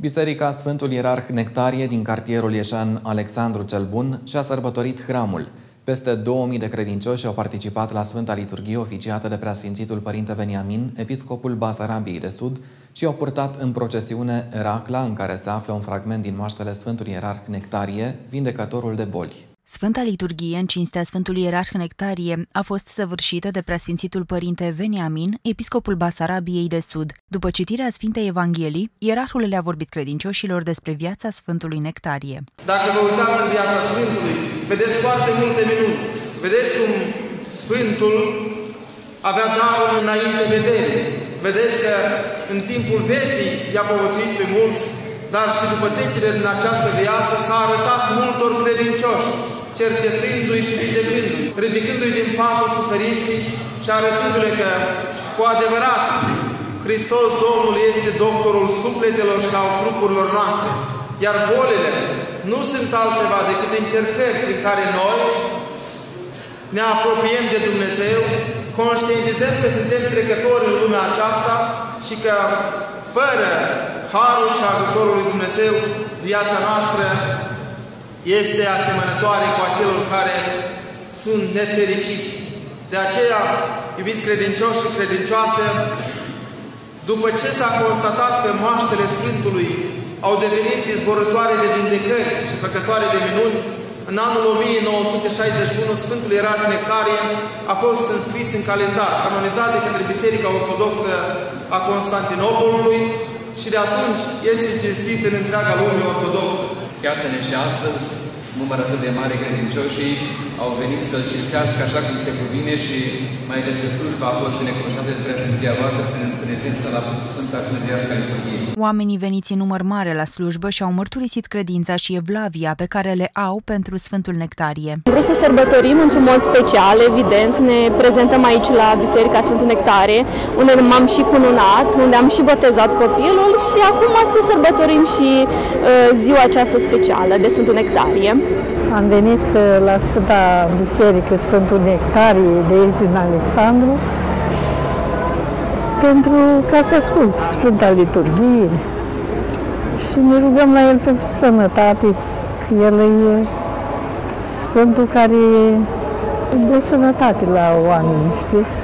Biserica Sfântul Ierarh Nectarie din cartierul Ieșan Alexandru cel Bun și-a sărbătorit hramul. Peste 2000 de credincioși au participat la Sfânta Liturghie oficiată de Preasfințitul Părinte Veniamin, episcopul Basarabiei de Sud, și au purtat în procesiune racla în care se află un fragment din moaștele Sfântului Ierarh Nectarie, vindecătorul de boli. Sfânta liturghie în cinstea Sfântului Ierarh Nectarie a fost săvârșită de preasfințitul părinte Veniamin, episcopul Basarabiei de Sud. După citirea Sfintei Evanghhelii, ierarhul le-a vorbit credincioșilor despre viața Sfântului Nectarie. Dacă vă uitați în viața Sfântului, vedeți foarte multe minuni. Vedeți cum Sfântul avea darul înainte vedere. Vedeți că în timpul vieții i-a povățuit pe mulți, dar și după trecere din această viață s-a arătat multor credincioși cercetându-i și vizitându-i, ridicându-i din patul suferinții și arătându-le că, cu adevărat, Hristos Domnul este doctorul sufletelor și al trupurilor noastre, iar bolile nu sunt altceva decât încercări prin care noi ne apropiem de Dumnezeu, conștientizăm că suntem trecători în lumea aceasta și că fără Harul și ajutorul lui Dumnezeu, viața noastră este asemănătoare cu acelor care sunt nefericiți. De aceea, iubiți credincioși și credincioase, după ce s-a constatat că moaștele Sfântului au devenit izvorătoare de vindecări și făcătoare de minuni, în anul 1961, Sfântul Ierarh Nectarie a fost înscris în calendar, canonizat de către Biserica Ortodoxă a Constantinopolului și de atunci este cinstit în întreaga lume ortodoxă. Iată-ne și astăzi, număr atât de mare credincioșii au venit să-L cinstească așa cum se cuvine și mai ales slujba a fost binecuvântată de preasfinția voastră prin prezența la Sfânta Dumnezeiască Liturghie. Oamenii veniți în număr mare la slujbă și-au mărturisit credința și evlavia pe care le au pentru Sfântul Nectarie. Vreau să sărbătorim într-un mod special, evident, ne prezentăm aici la Biserica Sfântul Nectarie, unde m-am și cununat, unde am și botezat copilul și acum să sărbătorim și uh, ziua aceasta specială de Sfântul Nectarie. Am venit uh, la Sfânta Biserică Sfântul Nectarie de aici din Alexandru pentru ca să ascult Sfânta Liturghie și ne rugăm la El pentru sănătate. El e Sfântul care dă sănătate la oameni, știți?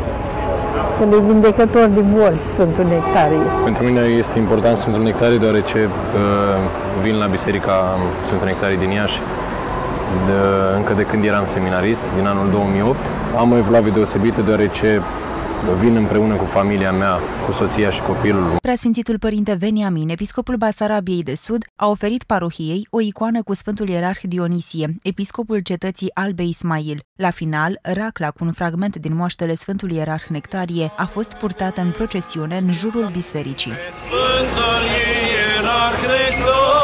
El e vindecător de boli, Sfântul Nectarie. Pentru mine este important Sfântul Nectarie deoarece uh, vin la Biserica Sfântul Nectarie din Iași de, încă de când eram seminarist, din anul 2008. Am o evlavie deosebită deoarece vin împreună cu familia mea, cu soția și copilul. Preasfințitul părinte Veniamin, episcopul Basarabiei de Sud, a oferit parohiei o icoană cu Sfântul Ierarh Dionisie, episcopul cetății Albe Ismail. La final, racla cu un fragment din moaștele Sfântului Ierarh Nectarie a fost purtată în procesiune în jurul bisericii. Sfântul Ierarh Nectarie